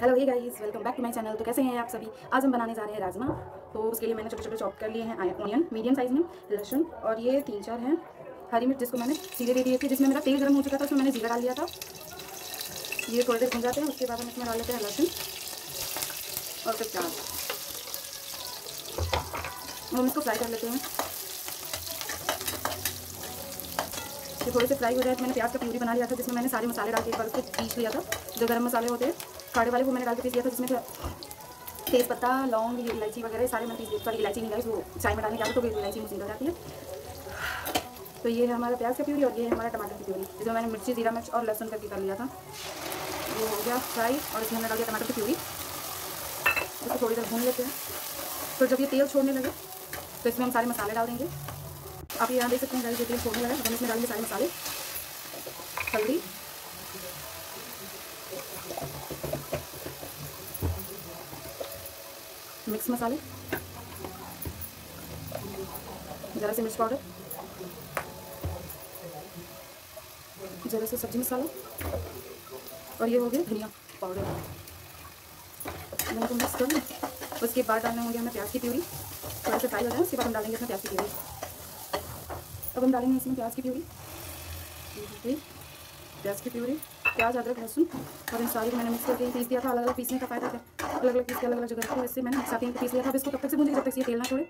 Hello hi guys welcome back to my channel तो कैसे हैं आप सभी? आज हम बनाने जा रहे हैं राजमा। तो उसके लिए मैंने छोटे छोटे चॉप कर लिए हैं ऑनियन मीडियम साइज़ में, लहसुन, और ये तीन चार हैं, हरी मिर्च जिसको मैंने सीधे दे दिए थे, जिसमें मेरा तेल गर्म हो चुका था, उसमें मैंने जीरा डाल लिया था। ये थोड़ी देर भून जाते हैं, उसके बाद हम इसमें डाल लेते हैं लहसुन और फिर प्याज। हम इसको फ्राई कर लेते हैं। थोड़े से फ्राई हो जाए तो मैंने प्याज का प्यूरी बना लिया था, जिसमें मैंने सारे मसाले डाल के, एक बार उसको पीस लिया था, जो गर्म मसाले होते हैं। काड़े वाले वो मैंने डाल के पीस लिया था, जिसमें तेज़ पत्ता, लौंग, इलायची वगैरह, सारे मैंने पीस दिए सॉरी इलायची नहीं वो चाय में डालने जाते तो इलायची मुझे निकल जाती है। तो ये है हमारा प्याज का प्यूरी और ये है हमारा टमाटर की प्यूरी, जिसमें मैंने मिर्ची, जीरा, मिर्च और लहसुन करके कर लिया था। ये हो गया फ्राई और इसमें मैंने डाल दिया टमाटर की प्यूरी। इसको थोड़ी देर भून लेते हैं। तो जब ये तेल छोड़ने लगे तो इसमें हम सारे मसाले डाल देंगे। आप यहाँ देख सकते हैं, गाइस तेल छोड़ने लगा हम इसमें डालेंगे सारे मसाले। हल्दी। मिक्स मसाले। ज़रा से मिर्च पाउडर। ज़रा से सब्ज़ी मसाला। और ये हो गया धनिया पाउडर। मैंने तो मिक्स कर लिया उसके बाद डालना होंगे हमें प्याज की प्यूरी। थोड़ा सा फ्राई हो जाए, उसके बाद हम डालेंगे इसमें प्याज की प्यूरी। अब हम डालेंगे इसमें प्याज की प्यूरी। प्याज की प्यूरी। प्याज, अदरक, लहसुन और इन सारी को मैंने मिक्स करके पीस दिया था। अलग अलग पीसने का फ़ायदा था। अलग अलग पीस के अलग अलग जगह रखते इससे मैंने। साथ ही पीस लिया था इसको तब तक से मुझे जब तक ये तेल ना छोड़े।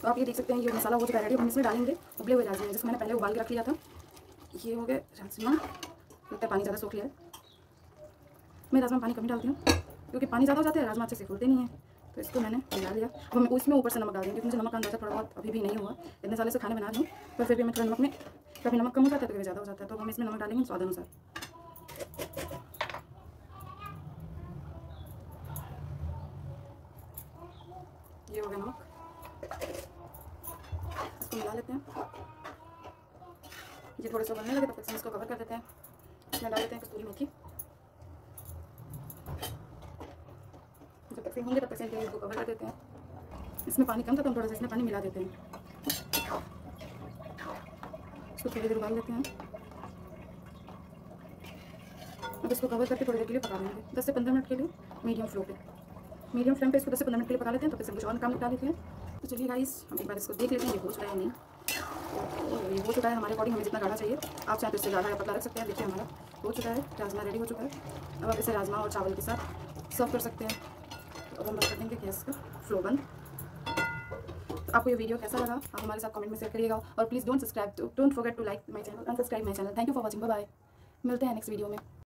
तो आप ये देख सकते हैं, ये मसाला हो चुका है हम इसमें डालेंगे, उबले हुए राजमा जिसको मैंने पहले उबाल के रख लिया था। ये हो गए राजमा। लगता है पानी ज़्यादा सूख लिया है। मैं राजमा पानी कमी डालती हूँ, क्योंकि पानी ज़्यादा हो जाता है, राजमा अच्छे से खुलते नहीं है। तो इसको मैंने मिला लिया। अब मैं उसमें ऊपर से नमक डाल दूँगी, क्योंकि मुझे नमक का अंदाज़ा थोड़ा बहुत अभी भी नहीं हुआ। इतने सालों से खाने बना रही हूँ पर फिर भी मैं थोड़ा नमक में कभी नमक कम हो जाता है तो कभी ज़्यादा हो जाता है तो हम इसमें नमक डालेंगे स्वाद अनुसार। ये हो गया नमक। इसको मिला लेते हैं। ये थोड़ा सा बनने लगे तब तक हम इसको कवर कर देते हैं। इसमें डाल देते हैं कस्तूरी मेथी। जब तक से होंगे, तब तक से इसको कवर कर देते हैं। इसमें पानी कम था तो हम थोड़ा सा इसमें पानी मिला देते हैं। इसको थोड़ी देर उबाल लेते हैं। अब इसको कवर करके थोड़ी देर के लिए पका लेंगे दस से पंद्रह मिनट के लिए मीडियम फ्लो पे। मीडियम फ्लेम पे इसको दस से पंद्रह मिनट के लिए पका लेते हैं तो फिर कुछ और काम निकाल लेते हैं। तो चलिए राइस हम एक बार इसको देख लेते हैं, ये हो चुका है नहीं। ये हो चुका है, हमारे अकॉर्डिंग हमें जितना गाढ़ा चाहिए। आप चाहे तो इससे ज़्यादा या पतला रख सकते हैं, देखिए हमारा हो चुका है, राजमा रेडी हो चुका है। अब आप इसे राजमा और चावल के साथ सर्व कर सकते हैं। तो अब हम कर देंगे गैस का फ्लो बंद। आपको ये वीडियो कैसा लगा, आप हमारे साथ कमेंट में शेयर करिएगा और please don't subscribe don't forget to like my channel and subscribe my channel thank you for watching bye मिलते हैं नेक्स्ट वीडियो में.